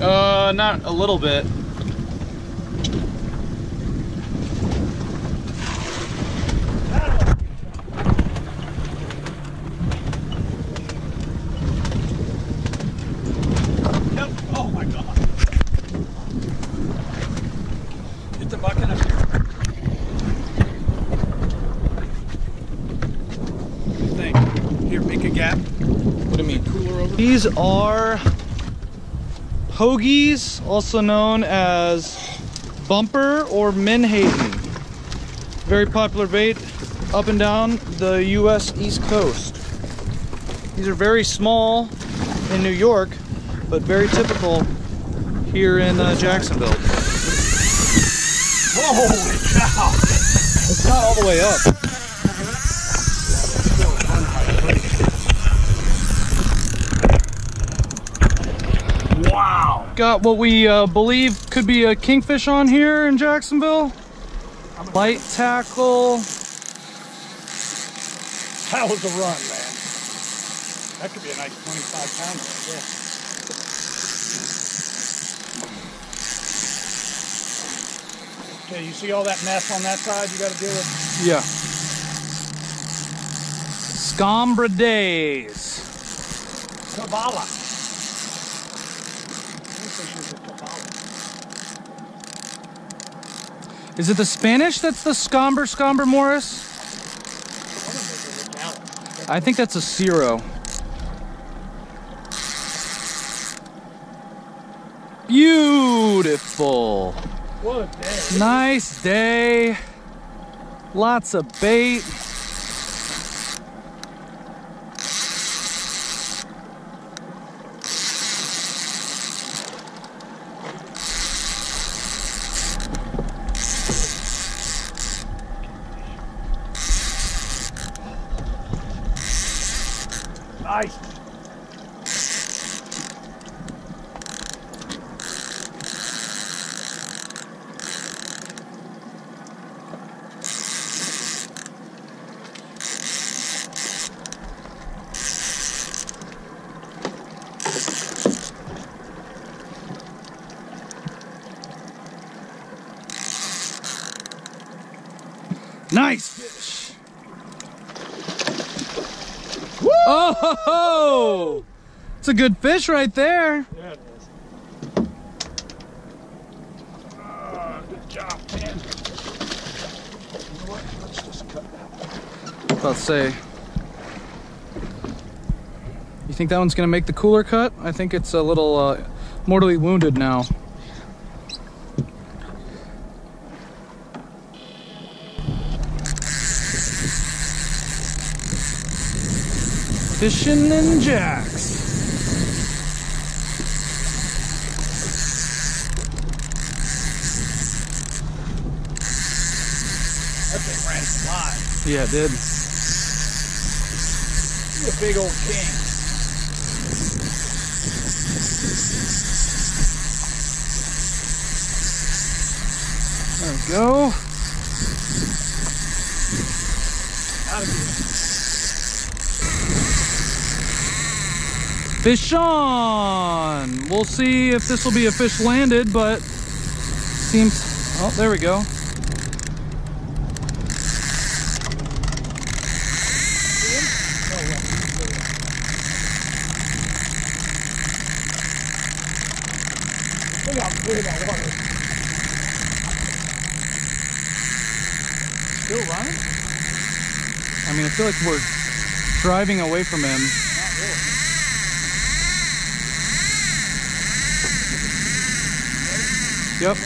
Uh, not a little bit. Yep. Oh my god. Get the bucket up here. What do you think? Here, make a gap. What do you mean? These are pogies, also known as bunker or menhaden. Very popular bait up and down the U.S. East Coast. These are very small in New York, but very typical here in uh, Jacksonville. Holy cow! It's not all the way up. Got what we uh, believe could be a kingfish on here in Jacksonville. Light tackle. That was a run, man. That could be a nice 25 pounder right there. Okay, you see all that mess on that side you got to deal with? Yeah. Scombra days. Cavalla. Kingfisher's a Cavalla. Is it the Spanish that's the Scomber Scomberomorus? One of them is a Regalis. I think that's a Cero. Beautiful. What a day. Nice day. Lots of bait. Nice. Nice Oh, ho, ho. it's a good fish right there. Let's to say. You think that one's gonna make the cooler cut? I think it's a little uh, mortally wounded now. Fishing in Jax. That thing ran fly. Yeah, it did. He's a big old king. There we go. Gotta be. Fish on. We'll see if this will be a fish landed, but seems. Oh, there we go. Still running? I mean, I feel like we're driving away from him. Not really. Yep.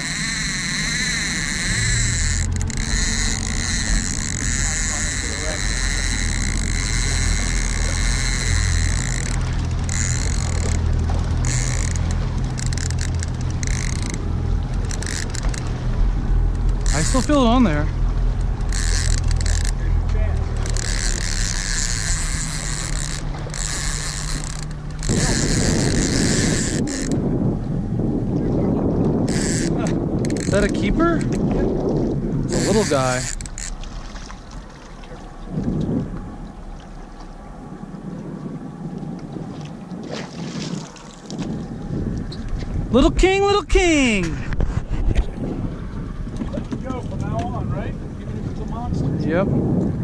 I still feel it on there. Is that a keeper? It's a little guy. Little king, little king. Go from now on, right? Even if it's a monster. Yep.